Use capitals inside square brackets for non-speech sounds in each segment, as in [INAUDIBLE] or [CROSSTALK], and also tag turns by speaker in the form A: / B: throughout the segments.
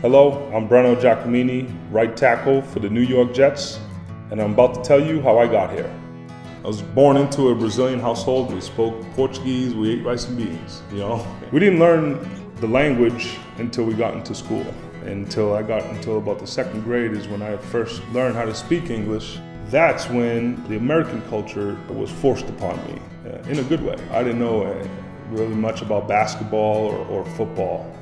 A: Hello, I'm Breno Giacomini, right tackle for the New York Jets, and I'm about to tell you how I got here. I was born into a Brazilian household. We spoke Portuguese, we ate rice and beans, you know. We didn't learn the language until we got into school. Until I got until about the second grade is when I first learned how to speak English. That's when the American culture was forced upon me, uh, in a good way. I didn't know uh, really much about basketball or, or football.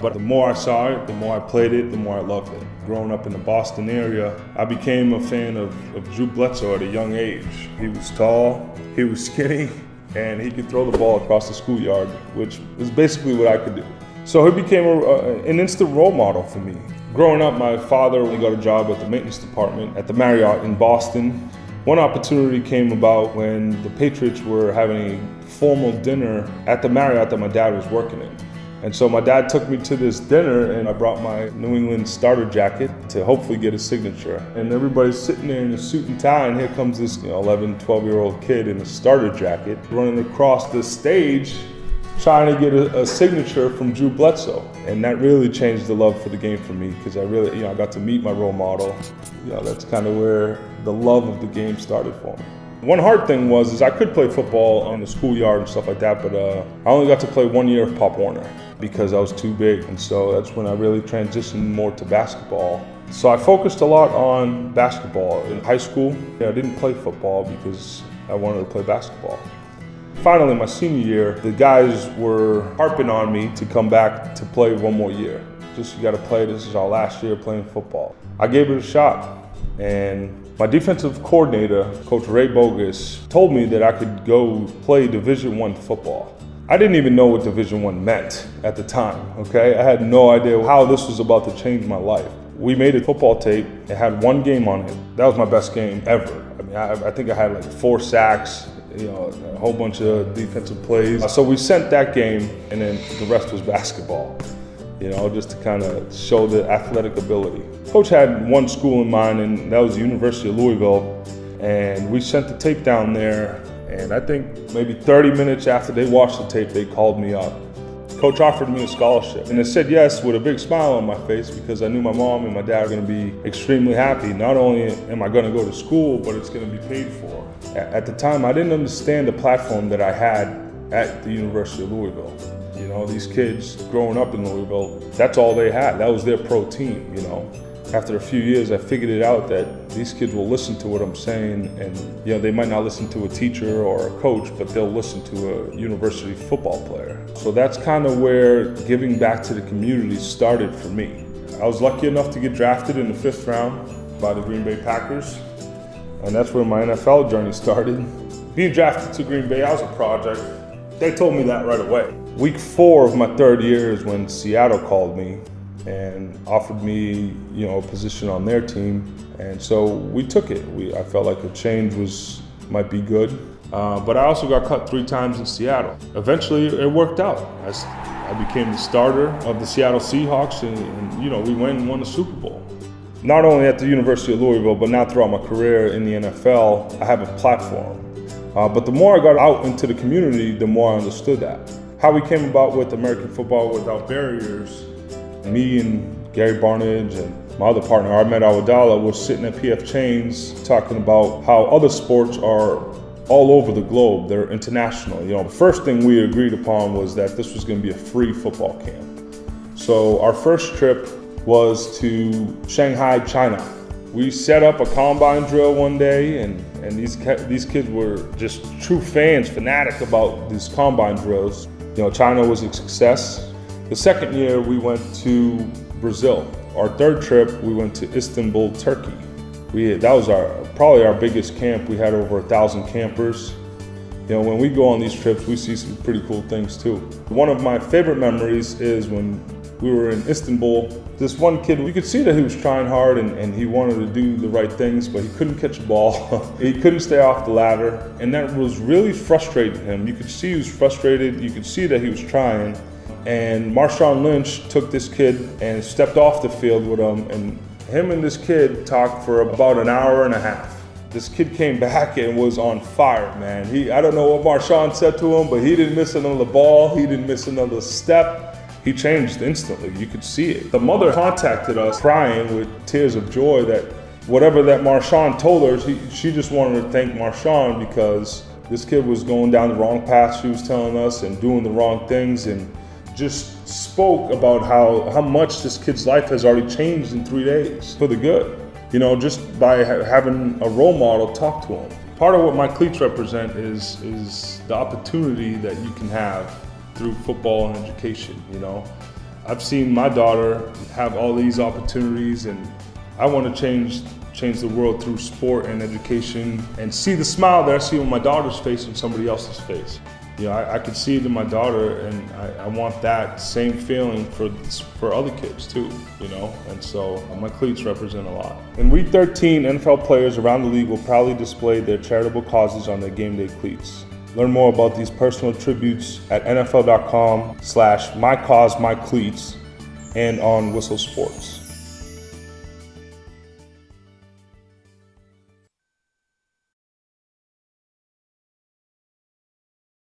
A: But the more I saw it, the more I played it, the more I loved it. Growing up in the Boston area, I became a fan of, of Drew Bledsoe at a young age. He was tall, he was [LAUGHS] skinny, and he could throw the ball across the schoolyard, which is basically what I could do. So he became a, an instant role model for me. Growing up, my father only got a job at the maintenance department at the Marriott in Boston. One opportunity came about when the Patriots were having a formal dinner at the Marriott that my dad was working in. And so my dad took me to this dinner and I brought my New England starter jacket to hopefully get a signature. And everybody's sitting there in a suit and tie and here comes this you know, 11, 12 year old kid in a starter jacket running across the stage trying to get a, a, signature from Drew Bledsoe. And that really changed the love for the game for me because I really, you know, I got to meet my role model. You know, that's kind of where the love of the game started for me. One hard thing was is I could play football on the schoolyard and stuff like that, but uh, I only got to play one year of Pop Warner because I was too big. And so that's when I really transitioned more to basketball. So I focused a lot on basketball. In high school, I didn't play football because I wanted to play basketball. Finally, my senior year, the guys were harping on me to come back to play one more year. Just, you gotta play, this is our last year playing football. I gave it a shot, and my defensive coordinator, Coach Ray Bogus, told me that I could go play Division One football. I didn't even know what Division One meant at the time, okay? I had no idea how this was about to change my life. We made a football tape. It had one game on it. That was my best game ever. I mean, I, I think I had like four sacks, you know, a whole bunch of defensive plays. So we sent that game, and then the rest was basketball, you know, just to kind of show the athletic ability. Coach had one school in mind, and that was the University of Louisville. And we sent the tape down there, and I think maybe 30 minutes after they watched the tape, they called me up. Coach offered me a scholarship, and I said yes with a big smile on my face because I knew my mom and my dad were going to be extremely happy. Not only am I going to go to school, but it's going to be paid for. At the time, I didn't understand the platform that I had at the University of Louisville. You know, these kids growing up in Louisville, that's all they had. That was their pro team, you know. After a few years, I figured it out that these kids will listen to what I'm saying, and you know they might not listen to a teacher or a coach, but they'll listen to a university football player. So that's kind of where giving back to the community started for me. I was lucky enough to get drafted in the fifth round by the Green Bay Packers, and that's where my NFL journey started. Being drafted to Green Bay, I was a project. They told me that right away. Week four of my third year is when Seattle called me and offered me, you know, a position on their team. And so we took it. We, I felt like a change was might be good. Uh, but I also got cut three times in Seattle. Eventually, it worked out. I, I became the starter of the Seattle Seahawks, and, and, you know, we went and won the Super Bowl. Not only at the University of Louisville, but now throughout my career in the NFL, I have a platform. Uh, but the more I got out into the community, the more I understood that. How we came about with American football without barriers me and Gary Barnidge and my other partner, Ahmed Awadallah, were sitting at PF Chang's talking about how other sports are all over the globe. They're international. You know, the first thing we agreed upon was that this was going to be a free football camp. So our first trip was to Shanghai, China. We set up a combine drill one day, and, and these these kids were just true fans, fanatic about these combine drills. You know, China was a success. The second year, we went to Brazil. Our third trip, we went to Istanbul, Turkey. We, that was our probably our biggest camp. We had over a thousand campers. You know, when we go on these trips, we see some pretty cool things too. One of my favorite memories is when we were in Istanbul. This one kid, you could see that he was trying hard and, and he wanted to do the right things, but he couldn't catch a ball. [LAUGHS] he couldn't stay off the ladder, and that was really frustrating him. You could see he was frustrated. You could see that he was trying, and Marshawn Lynch took this kid and stepped off the field with him, and him and this kid talked for about an hour and a half. This kid came back and was on fire, man. He, I don't know what Marshawn said to him, but he didn't miss another ball. He didn't miss another step. he changed instantly. You could see it. The mother contacted us crying with tears of joy that whatever that Marshawn told her, she, she just wanted to thank Marshawn because this kid was going down the wrong path, she was telling us, and doing the wrong things, and just spoke about how, how much this kid's life has already changed in three days for the good. You know, just by ha- having a role model talk to them. Part of what my cleats represent is, is the opportunity that you can have through football and education, you know. I've seen my daughter have all these opportunities and I want to change change the world through sport and education and see the smile that I see on my daughter's face and somebody else's face. You know, I, I could see it in my daughter and I, I, want that same feeling for for other kids too, you know, and so uh, my cleats represent a lot. In week 13, NFL players around the league will proudly display their charitable causes on their game day cleats. Learn more about these personal tributes at nfl.com slash my cause my cleats and on Whistle Sports.